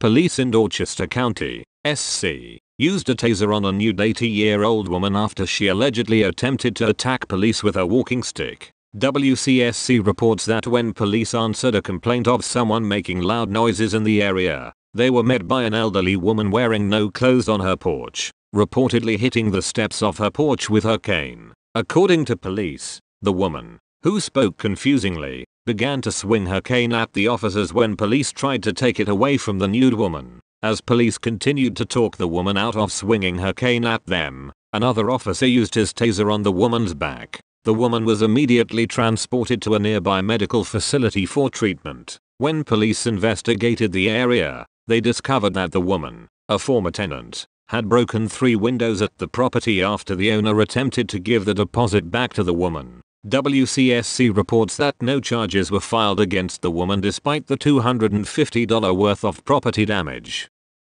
Police in Dorchester County, SC, used a taser on a nude 80-year-old woman after she allegedly attempted to attack police with a walking stick. WCSC reports that when police answered a complaint of someone making loud noises in the area, they were met by an elderly woman wearing no clothes on her porch, reportedly hitting the steps of her porch with her cane. According to police, the woman, who spoke confusingly, began to swing her cane at the officers when police tried to take it away from the nude woman. As police continued to talk the woman out of swinging her cane at them, another officer used his taser on the woman's back. The woman was immediately transported to a nearby medical facility for treatment. When police investigated the area, they discovered that the woman, a former tenant, had broken three windows at the property after the owner attempted to give the deposit back to the woman. WCSC reports that no charges were filed against the woman despite the $250 worth of property damage.